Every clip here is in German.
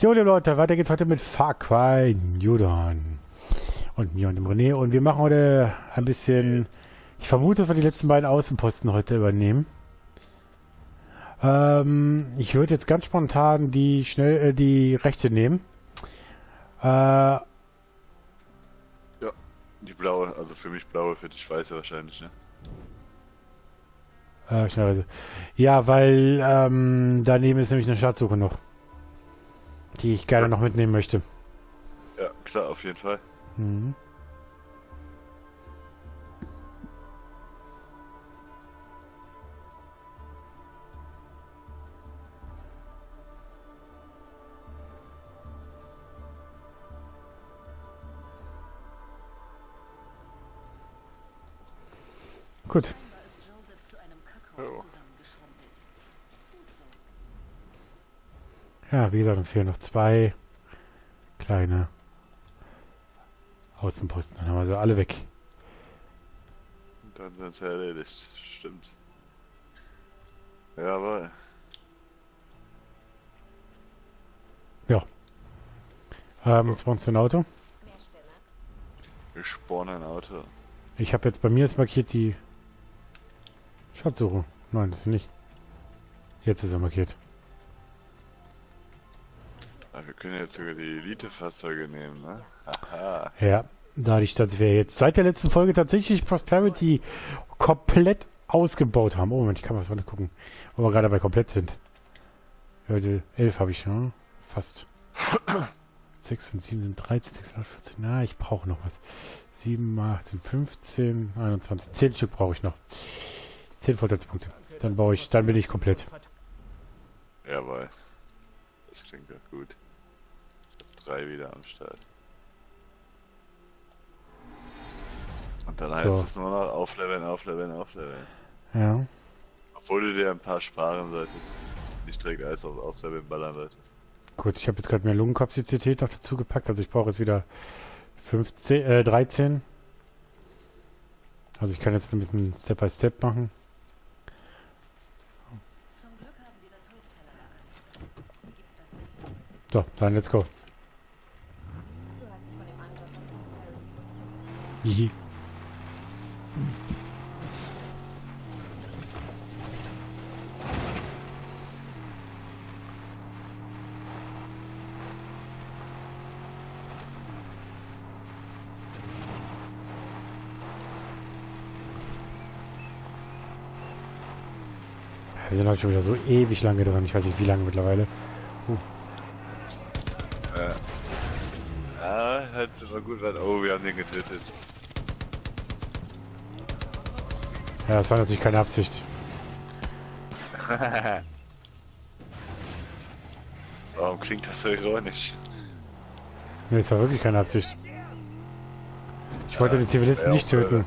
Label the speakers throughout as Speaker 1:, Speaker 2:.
Speaker 1: Jo, liebe Leute, weiter geht's heute mit Far Cry New Und mir und dem René. Und wir machen heute ein bisschen... Ich vermute, dass wir die letzten beiden Außenposten heute übernehmen. Ähm, ich würde jetzt ganz spontan die schnell äh, die rechte nehmen. Äh,
Speaker 2: ja, die blaue, also für mich blaue, für dich weiße wahrscheinlich, ne?
Speaker 1: Äh, schnell. Ja, weil ähm, daneben ist nämlich eine Schatzsuche noch die ich gerne noch mitnehmen möchte.
Speaker 2: Ja, klar, auf jeden Fall. Mhm.
Speaker 1: Gut. Ja, wie gesagt, uns fehlen noch zwei kleine Außenposten. Dann haben wir sie alle weg.
Speaker 2: Dann sind sie erledigt. Stimmt. Jawohl.
Speaker 1: Ja. Ähm, spawnst du ein Auto?
Speaker 2: Wir spawnen ein Auto.
Speaker 1: Ich habe jetzt bei mir ist markiert die Schatzsuche. Nein, das ist nicht. Jetzt ist er markiert.
Speaker 2: Wir können jetzt sogar die Elite-Fahrzeuge nehmen, ne?
Speaker 1: Aha. Ja, dadurch, dass wir jetzt seit der letzten Folge tatsächlich Prosperity komplett ausgebaut haben. Oh Moment, ich kann mal was gucken, wo wir gerade bei komplett sind. Also 11 habe ich, ne? Fast. 6 und 7 sind 13, 6 und 14. Na, ich brauche noch was. 7, 8 sind 15, 21. 10 Stück brauche ich noch. 10 Vorteilspunkte. Dann baue ich, dann bin ich komplett.
Speaker 2: Jawohl. Das klingt doch gut. Ich habe drei wieder am Start. Und dann so. heißt es nur noch aufleveln, aufleveln, aufleveln.
Speaker 1: Ja.
Speaker 2: Obwohl du dir ein paar sparen solltest. Nicht direkt alles aufs Ausleveln ballern solltest.
Speaker 1: Gut, ich habe jetzt gerade mehr Lungenkapazität noch dazu gepackt, also ich brauche jetzt wieder 15, äh, 13. Also ich kann jetzt ein bisschen Step by Step machen. So, dann let's go. Wir sind halt schon wieder so ewig lange dran. Ich weiß nicht, wie lange mittlerweile.
Speaker 2: Halt immer gut, weil, oh, wir haben den getötet.
Speaker 1: Ja, das war natürlich keine Absicht.
Speaker 2: Warum klingt das so ironisch?
Speaker 1: Nee, das war wirklich keine Absicht. Ich wollte ja, den Zivilisten nicht töten.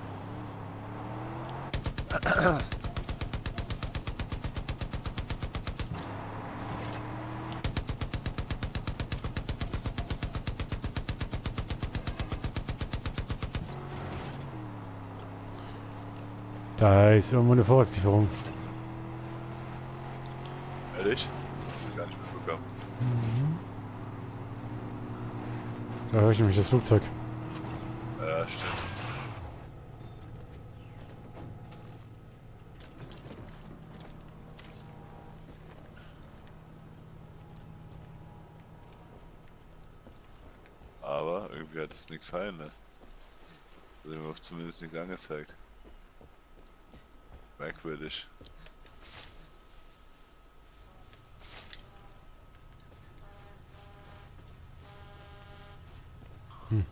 Speaker 1: Da ist irgendwo eine Vorratslieferung.
Speaker 2: Ehrlich? Ich gar nicht mitbekommen. Mhm.
Speaker 1: Da höre ich nämlich das Flugzeug.
Speaker 2: Ja, stimmt. Aber irgendwie hat es nichts fallen lassen. Also mir zumindest nichts angezeigt. Merkwürdig. Hm.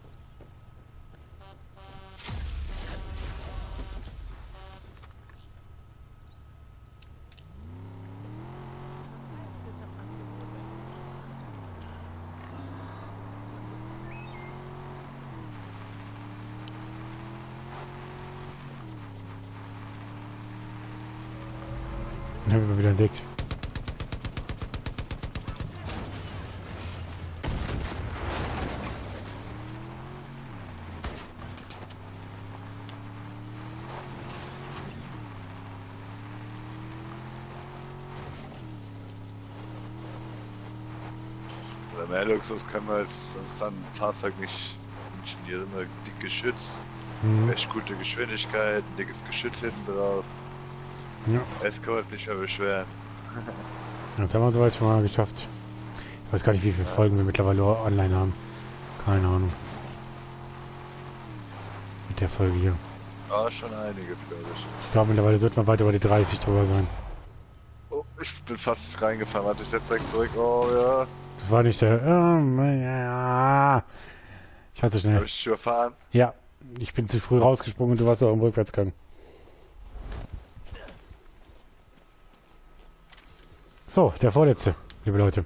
Speaker 2: Entdeckt. mehr Luxus kann man als Fahrzeug nicht ingenieren. Immer dick geschützt,
Speaker 1: Mhm.
Speaker 2: echt gute Geschwindigkeit, ein dickes Geschütz hinten drauf.
Speaker 1: Ja,
Speaker 2: Es kann man sich nicht mehr beschweren.
Speaker 1: jetzt haben wir soweit schon mal geschafft. Ich weiß gar nicht, wie viele Folgen wir mittlerweile online haben. Keine Ahnung. Mit der Folge hier.
Speaker 2: Ah, schon einiges, glaube ich.
Speaker 1: Ich glaube, mittlerweile sollten wir weit über die 30 drüber sein.
Speaker 2: Oh, ich bin fast reingefahren. Warte, ich setze direkt zurück. Oh ja.
Speaker 1: Das war nicht der... Oh, ja. Ich hatte schnell.
Speaker 2: ich dich überfahren?
Speaker 1: Ja, ich bin zu früh rausgesprungen und du warst auch im Rückwärtsgang. So, der vorletzte, liebe Leute.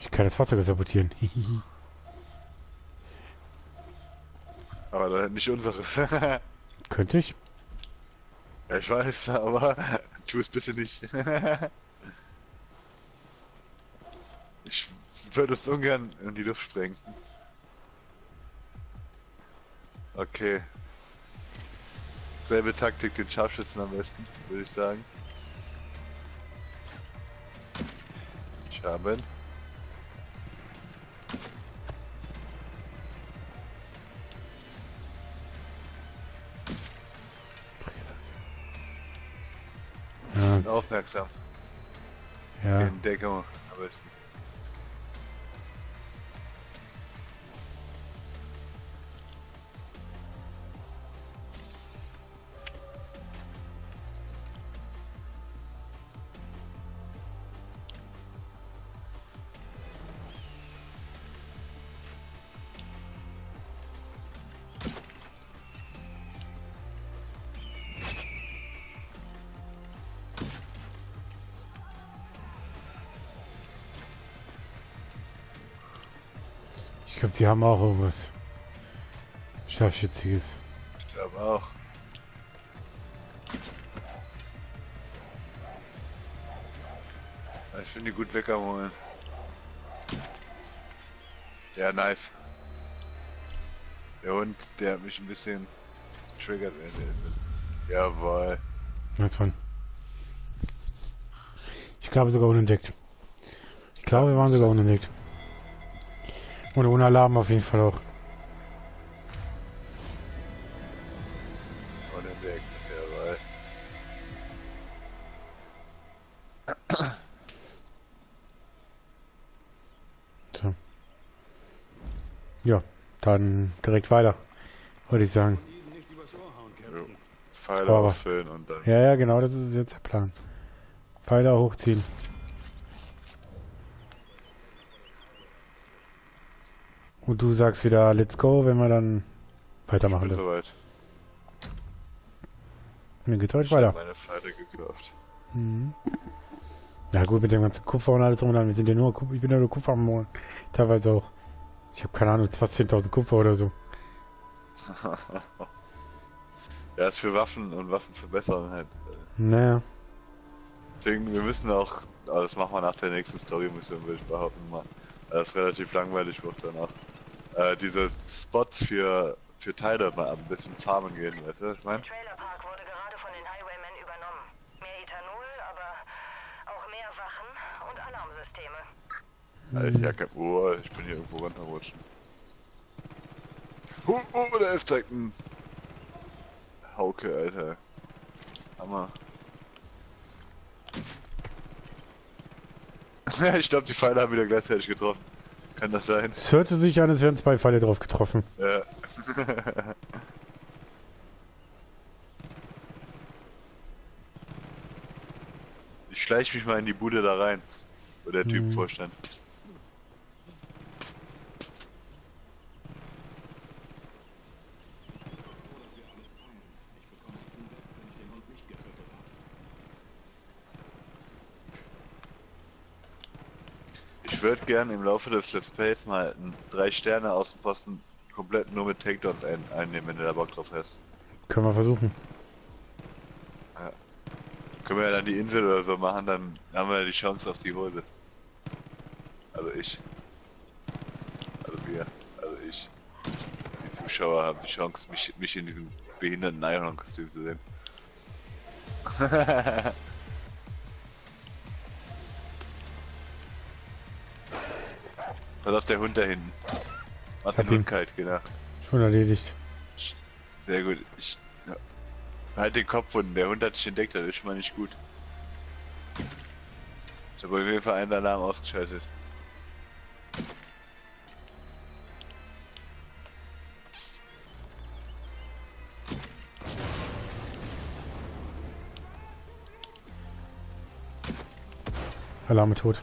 Speaker 1: Ich kann das Fahrzeug sabotieren.
Speaker 2: Aber dann nicht unseres.
Speaker 1: Könnte ich?
Speaker 2: ja, ich weiß, aber tu es bitte nicht. ich würde es ungern in die Luft sprengen. Okay. Selbe Taktik, den Scharfschützen am besten, würde ich sagen. Ich habe ihn.
Speaker 1: Ja,
Speaker 2: Aufmerksam.
Speaker 1: ja.
Speaker 2: In Deckung am besten.
Speaker 1: Sie haben auch irgendwas Scharfschütziges.
Speaker 2: Ich glaube auch. Ich finde die gut weg am Holen. Ja, nice. Der Hund, der hat mich ein bisschen triggert. Jawohl.
Speaker 1: Was von? Ich glaube sogar unentdeckt. Ich glaube, wir waren sogar unentdeckt. Und ohne Alarm auf jeden Fall auch. So. Ja, dann direkt weiter. Würde ich sagen.
Speaker 2: Jo. Pfeile
Speaker 1: Aber-
Speaker 2: auffüllen und dann.
Speaker 1: Ja, ja, genau, das ist jetzt der Plan. Pfeiler hochziehen. Und du sagst wieder, let's go, wenn wir dann weitermachen
Speaker 2: Ich bin soweit.
Speaker 1: Dann geht's heute
Speaker 2: Ich
Speaker 1: weiter.
Speaker 2: meine Pfeile gekauft.
Speaker 1: Mhm. Ja gut, mit dem ganzen Kupfer und alles drum und dran. Wir sind ja nur, Kupfer- ich bin ja nur Kupfer am Monat. Teilweise auch. Ich habe keine Ahnung, fast 10.000 Kupfer oder so.
Speaker 2: Ja, ist für Waffen und Waffenverbesserung halt. äh,
Speaker 1: Naja.
Speaker 2: Deswegen, wir müssen auch, aber das machen wir nach der nächsten Story-Mission, würde ich behaupten mal. Das relativ langweilig wird danach. Äh, diese Spots für, für Teile mal ein bisschen farmen gehen, weißt du, ich meine? Ist ja kein, oh, ich bin hier irgendwo runterrutschen. Oh, oh, da ist direkt ein Hauke, Alter. Hammer. ich glaube, die Pfeile haben wieder gleichzeitig getroffen. Kann das sein?
Speaker 1: Es hörte sich an, es wären zwei Pfeile drauf getroffen.
Speaker 2: Ja. ich schleich mich mal in die Bude da rein, wo der Typ
Speaker 1: Hm.
Speaker 2: vorstand. Ich würde gern im Laufe des Let's Plays mal drei Sterne Außenposten komplett nur mit Takedowns ein einnehmen, wenn du da Bock drauf hast.
Speaker 1: Können wir versuchen.
Speaker 2: Können wir ja dann die Insel oder so machen, dann haben wir ja die Chance auf die Hose. Also ich. Also wir. Also ich. Die Zuschauer haben die Chance, mich, mich in diesem behinderten Iron-Kostüm zu sehen. Pass auf, der Hund da hinten. Mach
Speaker 1: hab
Speaker 2: den. Hund kalt, genau.
Speaker 1: Schon erledigt.
Speaker 2: Sehr gut. Ich, ja. Halt den Kopf unten, der Hund hat dich entdeckt, das ist schon mal nicht gut. Ich habe auf jeden Fall einen Alarm ausgeschaltet.
Speaker 1: Alarme tot.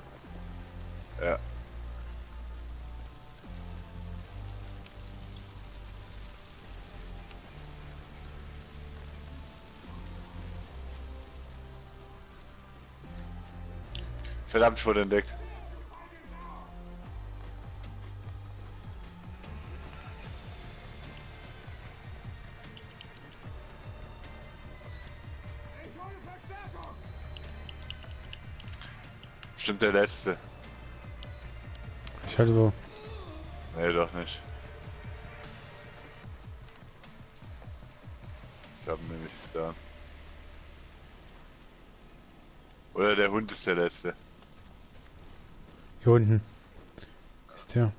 Speaker 2: Verdammt, ich wurde entdeckt. Bestimmt der letzte.
Speaker 1: Ich halte so.
Speaker 2: Nee, doch nicht. Ich hab nämlich da. Oder der Hund ist der letzte.
Speaker 1: Hier unten. Ist der.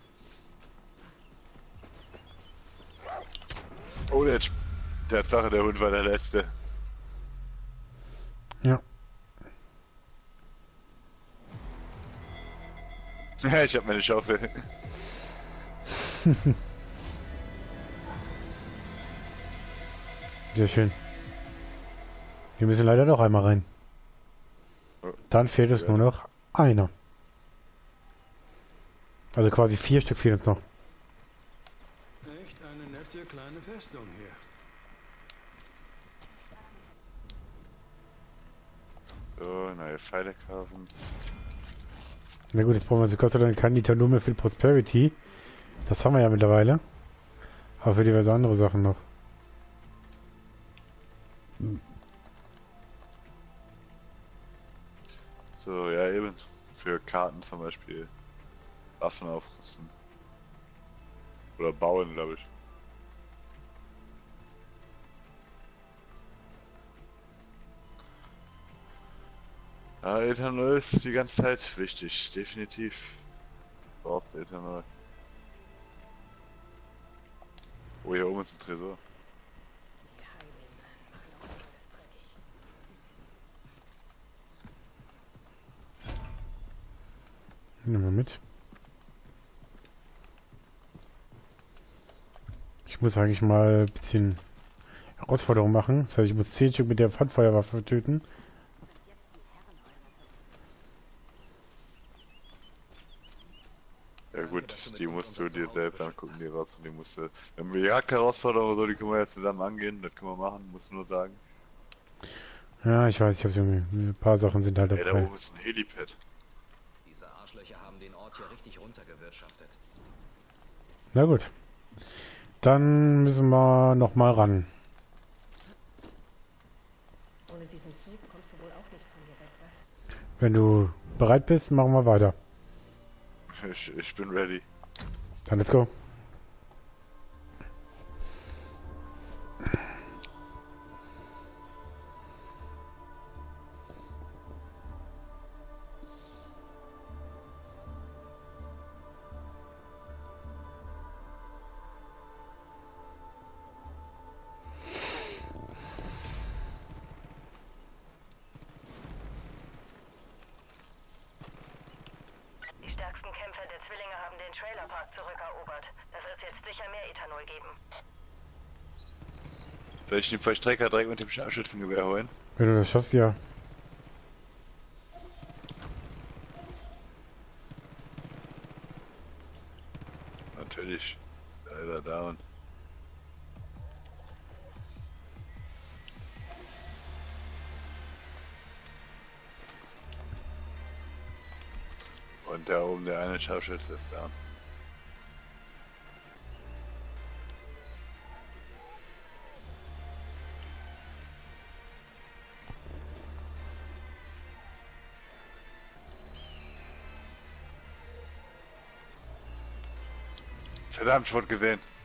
Speaker 2: Oh, der, hat- der Sache, der Hund war der letzte.
Speaker 1: Ja.
Speaker 2: Ja, ich hab meine Schaufel.
Speaker 1: Sehr schön. Wir müssen leider noch einmal rein. Dann fehlt es nur noch einer. Also quasi vier Stück fehlen uns noch.
Speaker 3: Echt eine nette kleine Festung hier.
Speaker 2: So, neue Pfeile kaufen.
Speaker 1: Na gut, jetzt brauchen wir so Gott sei Dank kein Nitro mehr für die Prosperity. Das haben wir ja mittlerweile. Aber für diverse andere Sachen noch.
Speaker 2: So, ja eben. Für Karten zum Beispiel. Waffen aufrüsten. Oder bauen, glaube ich. Ja, Ethanol ist die ganze Zeit wichtig, definitiv. Brauchst du Ethanol. Oh, hier oben ist ein Tresor.
Speaker 1: Nehmen wir mit. Ich muss eigentlich mal ein bisschen Herausforderung machen. Das heißt, ich muss 10 Stück mit der Pfandfeuerwaffe töten.
Speaker 2: Ja gut, die musst du dir selbst angucken, die raus und die musst du. Wenn wir Jagd-Herausforderungen oder so, die können wir jetzt zusammen angehen, das können wir machen, musst du nur sagen.
Speaker 1: Ja, ich weiß, ich hab's irgendwie. Ein paar Sachen sind halt
Speaker 2: Ey, da
Speaker 1: dabei.
Speaker 2: oben ist ein Helipad.
Speaker 4: Diese Arschlöcher haben den Ort hier richtig runtergewirtschaftet.
Speaker 1: Na gut. Dann müssen wir noch mal ran.
Speaker 5: Ohne diesen Zug kommst du wohl auch nicht von hier weg, was?
Speaker 1: Wenn du bereit bist, machen wir weiter.
Speaker 2: Ich, ich bin ready.
Speaker 1: Dann let's go.
Speaker 6: Den Trailerpark zurückerobert. Da wird jetzt sicher mehr Ethanol geben.
Speaker 2: Soll ich den Vollstrecker direkt mit dem Scharfschützengewehr holen?
Speaker 1: Wenn du das schaffst, ja.
Speaker 2: Scharfschütze ist down. Verdammt, wurde gesehen.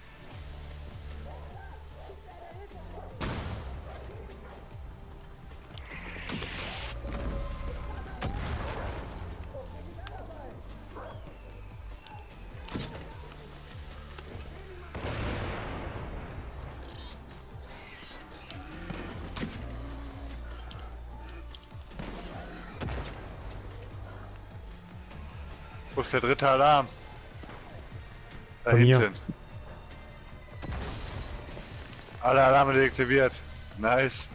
Speaker 2: Der dritte Alarm? Da
Speaker 1: mir.
Speaker 2: hinten. Alle Alarme deaktiviert. Nice.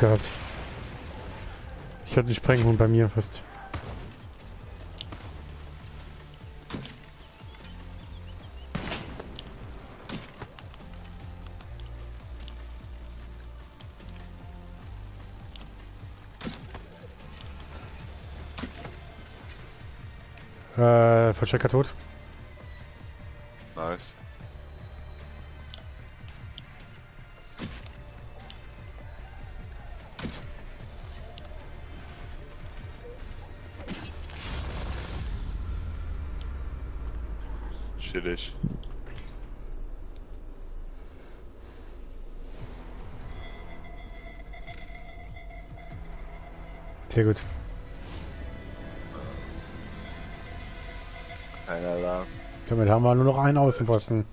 Speaker 1: Gehabt. Ich hatte einen Sprenghund bei mir fast. Äh, Vollstrecker tot. Außenposten.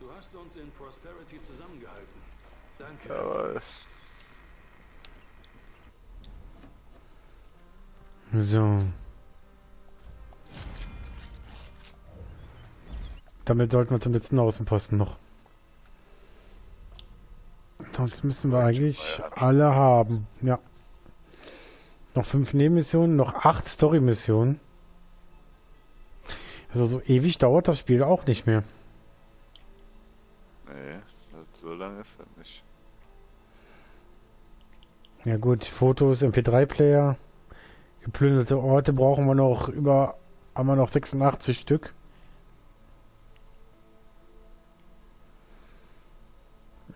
Speaker 3: Du hast uns in Prosperity zusammengehalten. Danke.
Speaker 2: Aber
Speaker 1: So. Damit sollten wir zum letzten Außenposten noch. Sonst müssen wir eigentlich alle haben. Ja. Noch fünf Nebenmissionen, noch acht Story-Missionen. Also so ewig dauert das Spiel auch nicht mehr.
Speaker 2: nee, das- so lange ist das nicht.
Speaker 1: Ja gut, Fotos, MP3-Player, geplünderte Orte brauchen wir noch über, haben wir noch 86 Stück.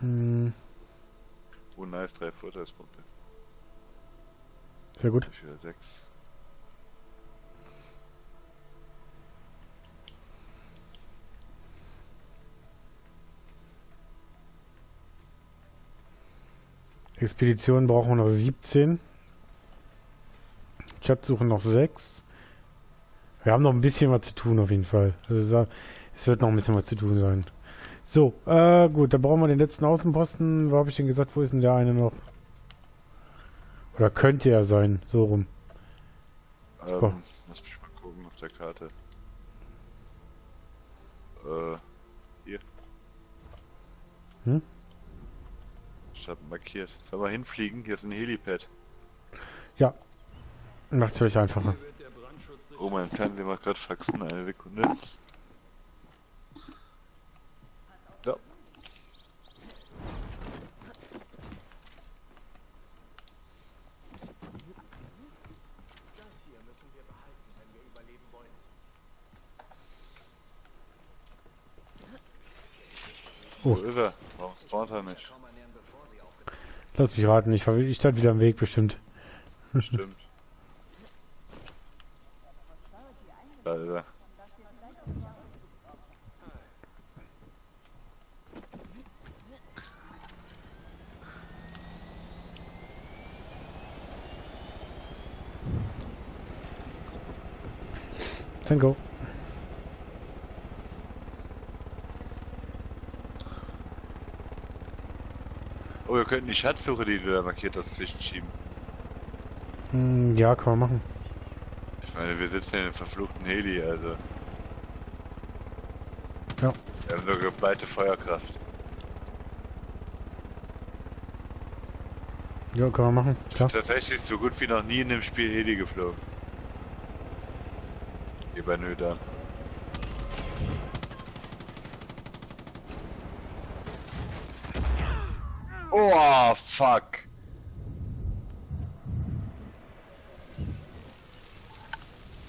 Speaker 1: Hm,
Speaker 2: Oh, nice, drei Vorteilspunkte.
Speaker 1: sehr gut.
Speaker 2: Ich wieder sechs.
Speaker 1: Expedition brauchen wir noch 17. Schatzsuche noch 6. Wir haben noch ein bisschen was zu tun auf jeden Fall. Also es wird noch ein bisschen was zu tun sein. So, äh, gut, da brauchen wir den letzten Außenposten. Wo habe ich denn gesagt, wo ist denn der eine noch? Oder könnte er sein, so rum.
Speaker 2: Ähm,
Speaker 1: Oh.
Speaker 2: Lass mich mal gucken auf der Karte. Äh, hier.
Speaker 1: Hm?
Speaker 2: Ich hab markiert. Soll mal hinfliegen? Hier ist ein Helipad.
Speaker 1: Ja. Macht's vielleicht einfacher.
Speaker 2: Oh, mein Fernseher macht gerade Faxen. Eine Sekunde. Ja.
Speaker 1: Oh.
Speaker 2: Wo ist er? Warum spawnt er nicht?
Speaker 1: Lass mich raten, ich, ich stand wieder am Weg bestimmt.
Speaker 2: Stimmt. Da ist er.
Speaker 1: Dann go.
Speaker 2: Könnten die Schatzsuche, die du da markiert hast, zwischenschieben.
Speaker 1: Hm, ja, kann man machen.
Speaker 2: Ich meine, wir sitzen in einem verfluchten Heli, also.
Speaker 1: Ja.
Speaker 2: Wir haben nur geballte Feuerkraft.
Speaker 1: Ja, kann man machen. Klar.
Speaker 2: Tatsächlich so gut wie noch nie in dem Spiel Heli geflogen. Hier bei Nöder. Oh, fuck.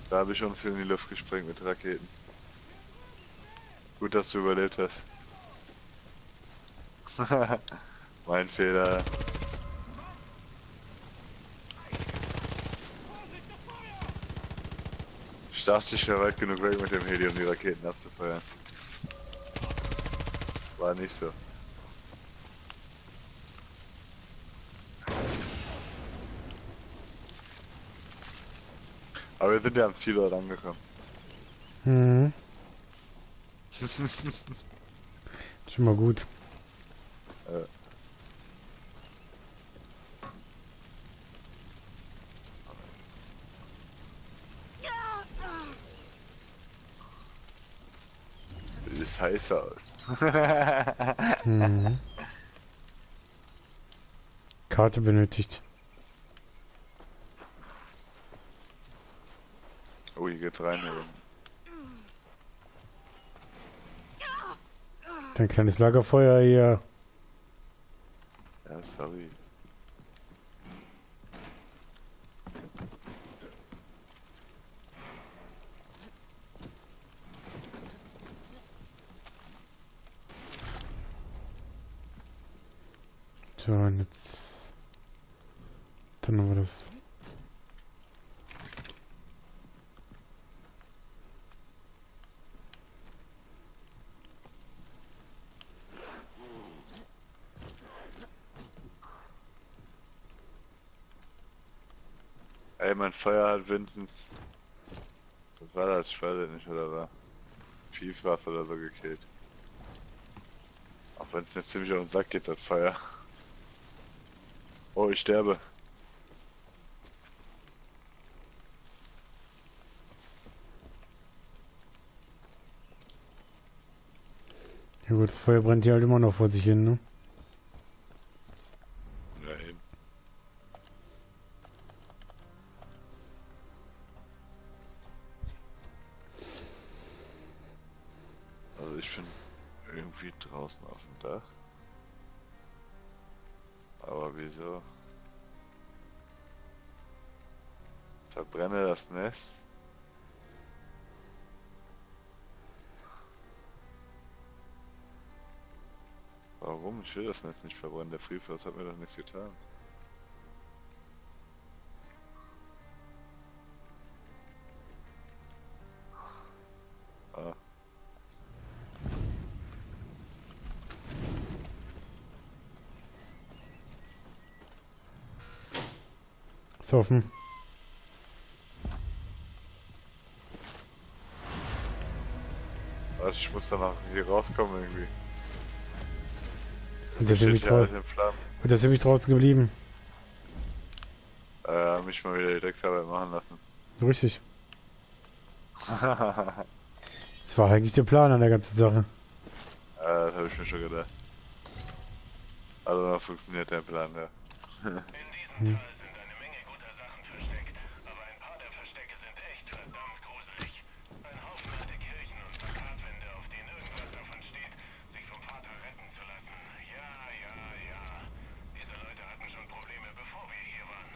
Speaker 2: Da habe ich uns in die Luft gesprengt mit Raketen. Gut, dass du überlebt hast. mein Fehler. dachte, ich wäre weit genug weg mit dem Heli, um die Raketen abzufeuern. War nicht so. Aber wir sind ja am Zielort angekommen.
Speaker 1: Mhm. Schon mal gut.
Speaker 2: Äh. Sieht heiß aus.
Speaker 1: Mhm. Karte benötigt.
Speaker 2: Oh, hier geht's rein. Hier.
Speaker 1: Dein kleines Lagerfeuer hier.
Speaker 2: Ja, sorry.
Speaker 1: So, und jetzt. Dann haben wir das.
Speaker 2: Mein Feuer hat Vinzenz. Was war das? Ich weiß es nicht, oder war? Vielfach oder so gekillt. Auch wenn es mir ziemlich auf den Sack geht, das Feuer. Oh, ich sterbe.
Speaker 1: Ja gut, das Feuer brennt hier halt immer noch vor sich hin, ne?
Speaker 2: Bin irgendwie draußen auf dem Dach. Aber wieso? Verbrenne das Nest. Warum? Ich will das Nest nicht verbrennen. Der Freefloss hat mir doch nichts getan.
Speaker 1: Ist offen.
Speaker 2: Warte, ich muss danach hier rauskommen irgendwie.
Speaker 1: Und der ist
Speaker 2: Steht
Speaker 1: nämlich
Speaker 2: hier alles
Speaker 1: draußen. Und der ist nämlich draußen geblieben.
Speaker 2: Äh, mich mal wieder die Drecksarbeit machen lassen.
Speaker 1: Richtig. Das war eigentlich der Plan an der ganzen Sache.
Speaker 2: Äh, das habe ich mir schon gedacht. Also dann funktioniert der Plan, ja.
Speaker 7: In diesem Tal sind eine Menge guter Sachen versteckt, aber ein paar der Verstecke sind echt verdammt gruselig. Ein Haufen alte Kirchen und Plakatwände, auf denen irgendwas davon steht, sich vom Vater retten zu lassen. Ja, ja, ja. Diese Leute hatten schon Probleme, bevor wir hier waren.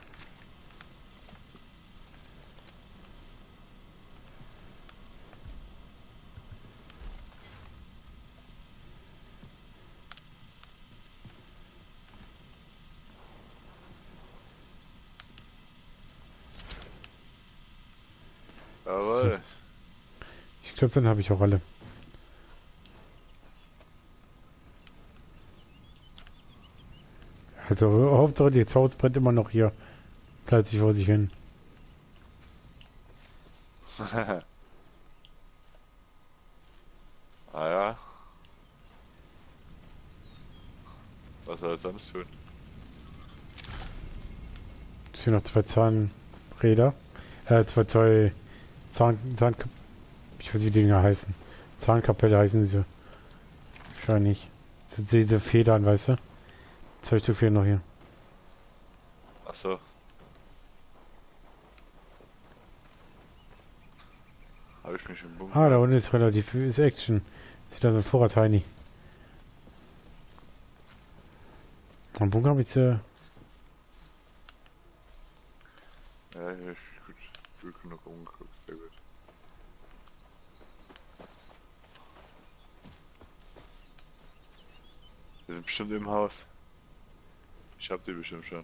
Speaker 2: Jawohl.
Speaker 1: Dann habe ich auch alle. Also Hauptsache das Haus brennt immer noch hier. Plötzlich vor sich hin.
Speaker 2: ah ja. Was soll er sonst tun?
Speaker 1: Ist hier noch zwei Zahnräder. Äh, zwei, zwei Zahn, Zahn, ich weiß nicht, wie die Dinger heißen. Zahnkapelle heißen sie. Wahrscheinlich. Das sind diese Federn, weißt du? Zwei Stück fehlen noch hier.
Speaker 2: Achso. Habe ich mich im Bunker.
Speaker 1: Ah, da unten ist relativ ist Action. Sieht da so ein Vorrat Heini. Am Bunker habe ich äh,
Speaker 2: Ja, ich gut, gut genug umgeguckt, sehr gut. Wir sind bestimmt im Haus. Ich hab die bestimmt schon.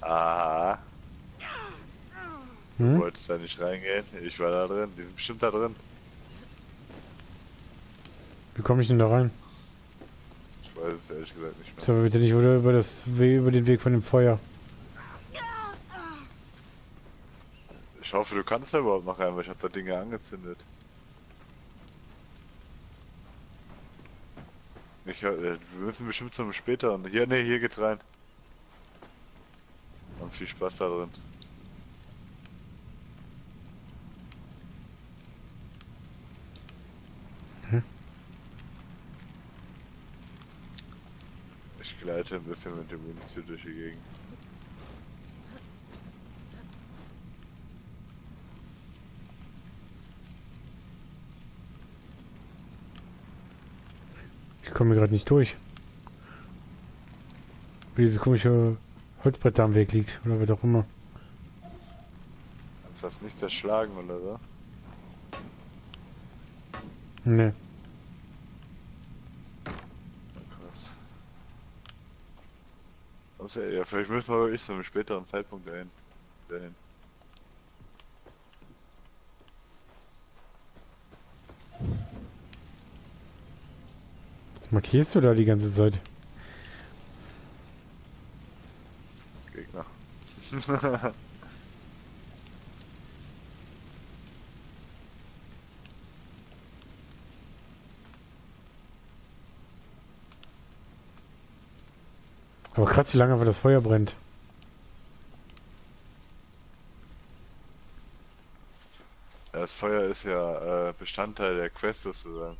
Speaker 2: Ah. Du
Speaker 1: Hm?
Speaker 2: wolltest da nicht reingehen. Ich war da drin. Die sind bestimmt da drin.
Speaker 1: Wie komme ich denn da rein?
Speaker 2: Ich weiß es ehrlich gesagt nicht mehr.
Speaker 1: Sag bitte nicht über, über, das, We- über den Weg von dem Feuer.
Speaker 2: Ich hoffe, du kannst da überhaupt noch rein, weil ich hab da Dinge angezündet. Ich, äh, wir müssen bestimmt zum späteren. Hier, ne, hier geht's rein. Und viel Spaß da drin. Ich gleite ein bisschen mit dem Windstiel durch die Gegend.
Speaker 1: Ich komme gerade nicht durch. Wie dieses komische Holzbrett da am Weg liegt. Oder was auch immer.
Speaker 2: Kannst das nicht zerschlagen oder so?
Speaker 1: Ne.
Speaker 2: Also, ja, vielleicht müssen wir wirklich zu einem späteren Zeitpunkt dahin. dahin.
Speaker 1: Was markierst du da die ganze Zeit?
Speaker 2: Gegner.
Speaker 1: Aber krass, wie lange einfach das Feuer brennt.
Speaker 2: Das Feuer ist ja äh, Bestandteil der Quest sozusagen.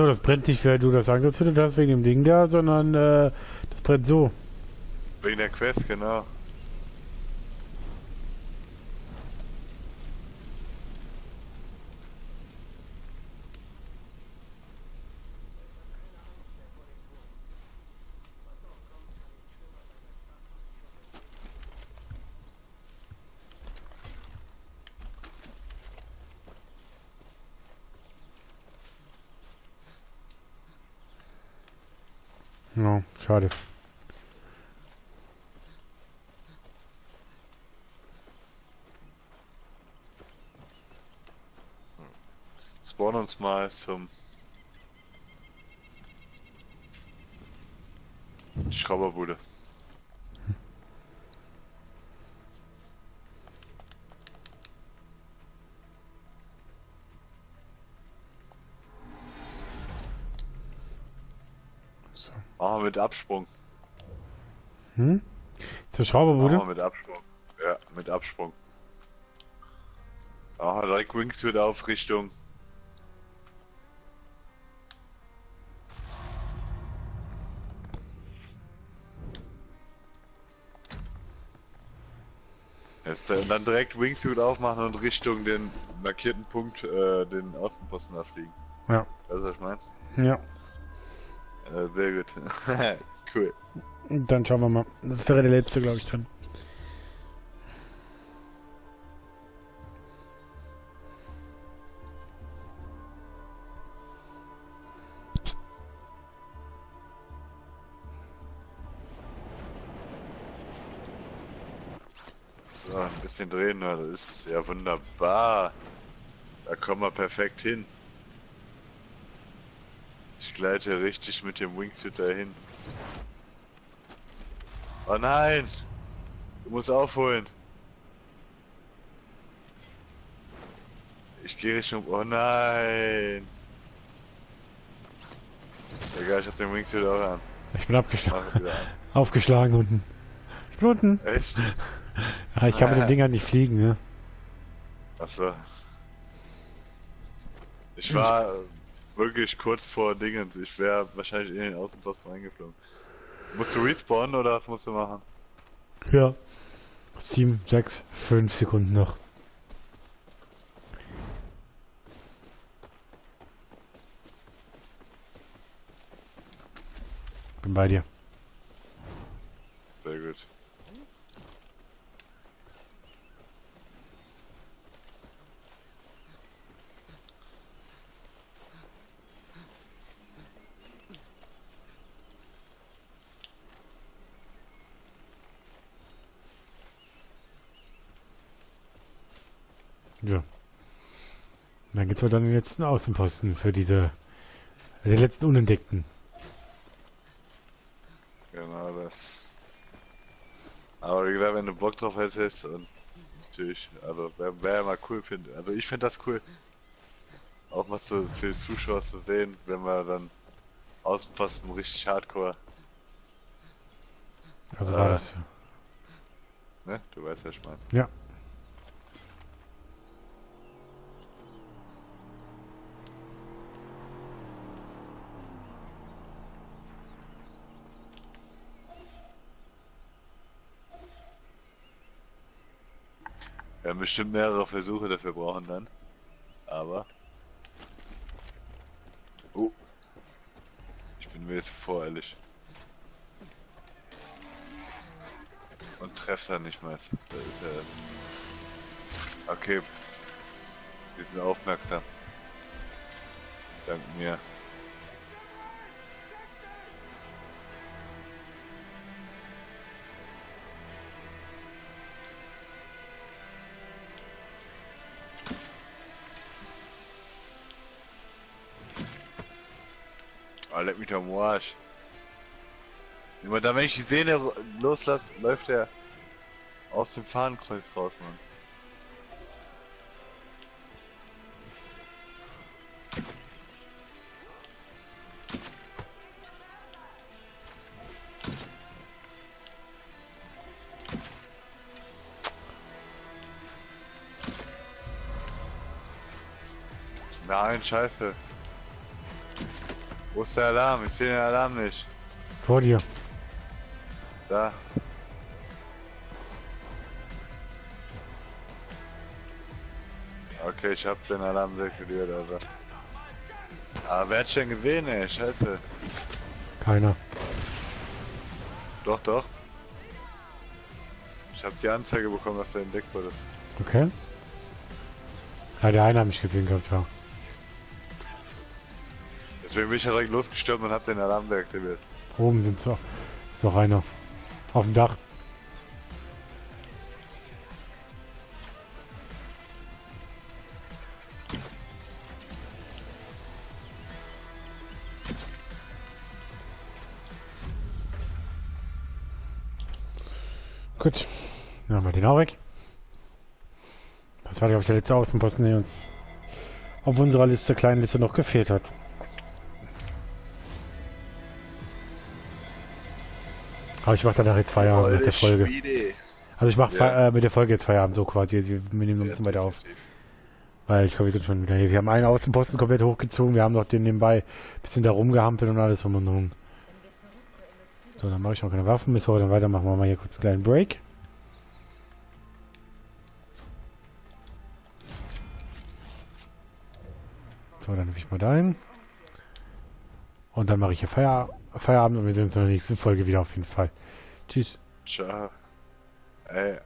Speaker 1: Achso, das brennt nicht, weil du das angezündet hast wegen dem Ding da, sondern äh, das brennt so.
Speaker 2: Wegen der Quest, genau.
Speaker 1: Ja, schade.
Speaker 2: Spawn uns mal zum Schrauberbude. Mit Absprung.
Speaker 1: Hm? Zur
Speaker 2: Machen
Speaker 1: Schrauberbude?
Speaker 2: wir mit Absprung. Ja, mit Absprung. Ah, direkt Wingsuit auf Richtung. Jetzt, äh, dann direkt Wingsuit aufmachen und Richtung den markierten Punkt, äh, den Außenposten da fliegen.
Speaker 1: Ja.
Speaker 2: Weißt du, was ich meine?
Speaker 1: Ja.
Speaker 2: Äh, sehr gut. cool.
Speaker 1: Dann schauen wir mal. Das wäre der letzte, glaube ich, dann.
Speaker 2: So, ein bisschen drehen, das ist ja wunderbar. Da kommen wir perfekt hin. Ich gleite richtig mit dem Wingsuit dahin. Oh nein! Du musst aufholen. Ich gehe Richtung... Oh nein! Egal, ich hab den Wingsuit auch an.
Speaker 1: Ich bin abgeschlagen. Aufgeschlagen unten. Ich bin unten.
Speaker 2: Echt?
Speaker 1: Ja, ich kann mit dem Ding halt nicht fliegen, ne?
Speaker 2: Achso. Ich war äh, wirklich kurz vor Dingens. Ich wäre wahrscheinlich in den Außenposten reingeflogen. Musst du respawnen oder was musst du machen?
Speaker 1: Ja. Sieben, sechs, fünf Sekunden noch. Bin bei dir.
Speaker 2: Sehr gut.
Speaker 1: Ja. Und dann geht's weiter an den letzten Außenposten für diese, den letzten Unentdeckten.
Speaker 2: Genau das. Aber wie gesagt, wenn du Bock drauf hättest und natürlich, also wäre wär mal cool finden. Also ich finde das cool. Auch mal so für die Zuschauer zu sehen, wenn wir dann Außenposten richtig hardcore,
Speaker 1: Also war
Speaker 2: Äh.
Speaker 1: das.
Speaker 2: ne? Du weißt ja, ich mein.
Speaker 1: Ja.
Speaker 2: Wir haben bestimmt mehrere Versuche dafür brauchen dann. Aber. Oh. Ich bin mir jetzt voreilig. Und treff's dann nicht mal. Das ist ja. Okay. Wir sind aufmerksam. Dank mir. Ah, leck mich doch am Arsch. Immer da, wenn ich die Sehne loslasse, läuft er aus dem Fahnenkreuz raus, Mann. Nein, scheiße. Wo ist der Alarm? Ich sehe den Alarm nicht.
Speaker 1: Vor dir.
Speaker 2: Da. Okay, ich hab den Alarm also. Aber wer hat schon gesehen, ey? Scheiße.
Speaker 1: Keiner.
Speaker 2: Doch, doch. Ich hab die Anzeige bekommen, dass du entdeckt wurdest.
Speaker 1: Okay. Ja, der eine hat mich gesehen gehabt, ja.
Speaker 2: Deswegen bin ich ja direkt losgestürmt und hab den Alarm deaktiviert.
Speaker 1: Oben sind so. Ist noch einer. Auf dem Dach. Gut. Dann haben wir den auch weg. Das war, glaube ich, der letzte Außenposten, der uns auf unserer Liste, kleinen Liste noch gefehlt hat. Aber ich mache danach jetzt Feierabend mit der Folge.
Speaker 2: Schmiede.
Speaker 1: Also ich mache
Speaker 2: Ja.
Speaker 1: äh, mit der Folge jetzt Feierabend, so quasi. Wir nehmen noch ein bisschen weiter auf. Weil ich glaube, wir sind schon wieder hier. Wir haben einen Außenposten komplett hochgezogen. Wir haben noch den nebenbei ein bisschen da rumgehampelt und alles um und um. So, dann mache ich noch keine Waffen. Bis wir dann weitermachen, machen wir mal hier kurz einen kleinen Break. So, dann rufe ich mal dahin. Und dann mache ich hier Feier Feierabend und wir sehen uns in der nächsten Folge wieder auf jeden Fall. Tschüss.
Speaker 2: Ciao. Ey,